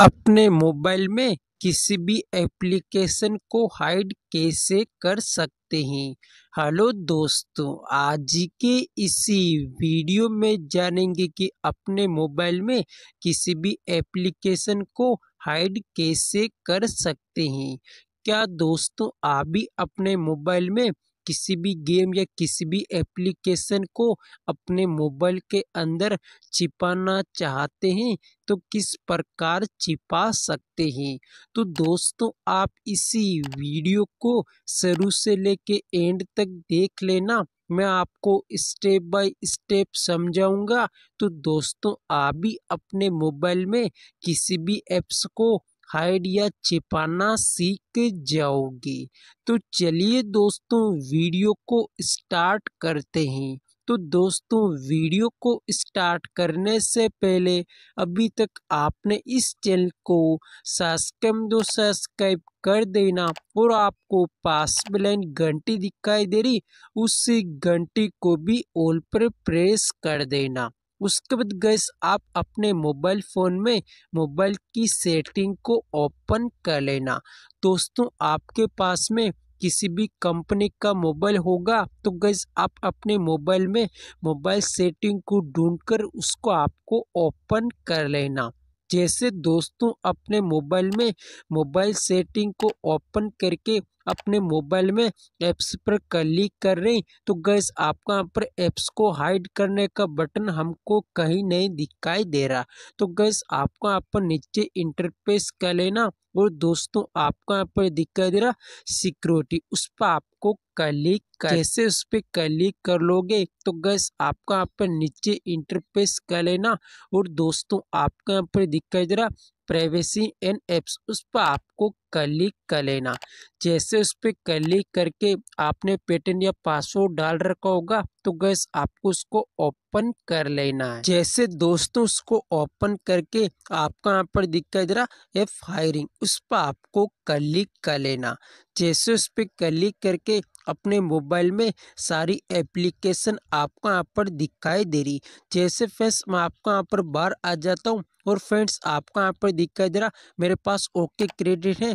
अपने मोबाइल में किसी भी एप्लीकेशन को हाइड कैसे कर सकते हैं? हेलो दोस्तों, आज के इसी वीडियो में जानेंगे कि अपने मोबाइल में किसी भी एप्लीकेशन को हाइड कैसे कर सकते हैं। क्या दोस्तों, आप भी अपने मोबाइल में किसी भी गेम या किसी भी एप्लीकेशन को अपने मोबाइल के अंदर छिपाना चाहते हैं तो किस प्रकार छिपा सकते हैं? तो दोस्तों, आप इसी वीडियो को शुरू से लेके एंड तक देख लेना। मैं आपको स्टेप बाय स्टेप समझाऊँगा। तो दोस्तों, आप भी अपने मोबाइल में किसी भी एप्स को हाइड या छिपाना सीख जाओगे। तो चलिए दोस्तों, वीडियो को स्टार्ट करते हैं। तो दोस्तों, वीडियो को स्टार्ट करने से पहले अभी तक आपने इस चैनल को सब्सक्राइब दो, सब्सक्राइब कर देना और आपको पास लाइन घंटी दिखाई दे रही, उस घंटी को भी ऑल पर प्रेस कर देना। उसके बाद गैस आप अपने मोबाइल फ़ोन में मोबाइल की सेटिंग को ओपन कर लेना। दोस्तों, आपके पास में किसी भी कंपनी का मोबाइल होगा तो गैस आप अपने मोबाइल में मोबाइल सेटिंग को ढूंढकर उसको आपको ओपन कर लेना। जैसे दोस्तों, अपने मोबाइल में मोबाइल सेटिंग को ओपन करके अपने मोबाइल में ऐप्स पर क्लिक कर रहे। हैं तो गैस, आपका यहाँ पर ऐप्स को हाइड करने का बटन हमको कहीं नहीं दिखाई दे रहा। तो गैस, आपको यहाँ पर नीचे इंटरफेस कर लेना और दोस्तों, आपको यहाँ पर दिखाई दे रहा सिक्योरिटी। उस पर आपको क्लिक कैसे उस पर क्लिक कर लोगे तो गैस, आपका यहाँ पर नीचे इंटरफेस कर लेना और दोस्तों, आपका यहाँ पर दिखाई दे रहा प्राइवेसी एंड एप्स उस पर आपको क्लिक कर लेना। जैसे उस पर क्लिक करके आपने पेटर्न या पासवर्ड डाल रखा होगा तो गैस आपको उसको ओपन कर लेना है। जैसे दोस्तों, उसको ओपन करके आपका यहाँ पर दिखाई दे रहा एफ़ फायरिंग उस पर आपको क्लिक कर लेना। जैसे उस पर क्लिक करके अपने मोबाइल में सारी एप्लीकेशन आपको यहाँ पर दिखाई दे रही। जैसे फ्रेंड्स मैं आपको यहाँ पर बाहर आ जाता हूँ और फ्रेंड्स आपको यहाँ पर दिखाई दे रहा मेरे पास ओके क्रेडिट है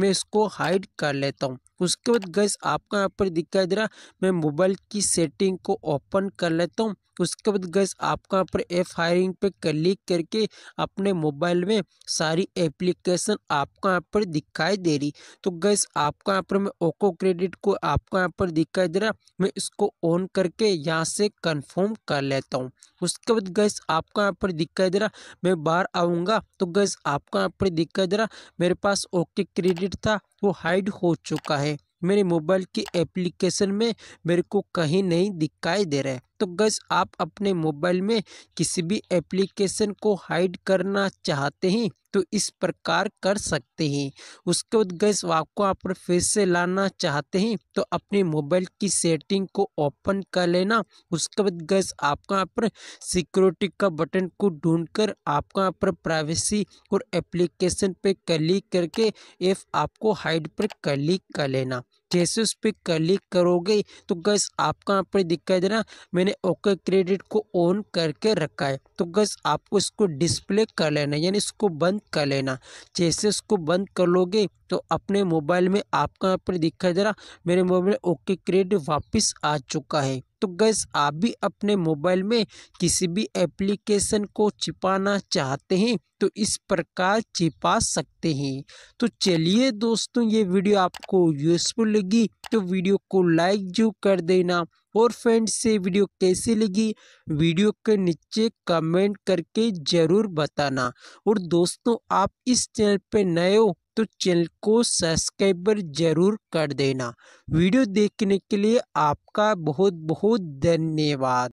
मैं इसको हाइड कर लेता हूँ। उसके बाद गैस आपको यहाँ पर दिखाई दे रहा मैं मोबाइल की सेटिंग को ओपन कर लेता हूँ। उसके बाद गैस आपको यहाँ पर एफ़ हायरिंग पे क्लिक करके अपने मोबाइल में सारी एप्लीकेशन आपको यहाँ पर दिखाई दे रही। तो गैस आपको यहाँ पर मैं ओको क्रेडिट को, आपको यहाँ पर दिखाई दे रहा मैं इसको ऑन करके यहाँ से कंफर्म कर लेता हूँ। उसके बाद गैस आपको यहाँ पर दिखाई दे रहा मैं बाहर आऊँगा तो गैस आपको यहाँ पर दिखाई दे रहा मेरे पास ओके क्रेडिट था वो हाइड हो चुका है। मेरे मोबाइल की एप्लीकेशन में मेरे को कहीं नहीं दिखाई दे रहा है। तो गैस आप अपने मोबाइल में किसी भी एप्लीकेशन को हाइड करना चाहते हैं? तो इस प्रकार कर सकते हैं। उसके बाद गैस आपको आप फिर से लाना चाहते हैं तो अपने मोबाइल की सेटिंग को ओपन कर लेना। उसके बाद गैस आपको यहाँ पर सिक्योरिटी का बटन को ढूंढकर आपको यहाँ पर प्राइवेसी और एप्लीकेशन पे क्लिक करके एफ़ आपको हाइड पर क्लिक कर लेना। जैसे उस पर क्लिक करोगे तो गैस आपका यहाँ पर दिखाई दे रहा मैंने ओके क्रेडिट को ऑन करके रखा है। तो गैस आपको इसको डिस्प्ले कर लेना, यानी इसको बंद कर लेना। जैसे उसको बंद कर लोगे तो अपने मोबाइल में आपका यहाँ पर दिखाई दे रहा मेरे मोबाइल में ओके क्रेडिट वापस आ चुका है। तो गैस, आप भी अपने मोबाइल में किसी भी एप्लीकेशन को छिपाना चाहते हैं तो इस प्रकार छिपा सकते हैं। तो चलिए दोस्तों, ये वीडियो आपको यूज़फुल लगी तो वीडियो को लाइक जो कर देना। और फ्रेंड्स से वीडियो कैसी लगी? वीडियो के नीचे कमेंट करके ज़रूर बताना। और दोस्तों, आप इस चैनल पे नए हो तो चैनल को सब्सक्राइब ज़रूर कर देना। वीडियो देखने के लिए आपका बहुत बहुत धन्यवाद।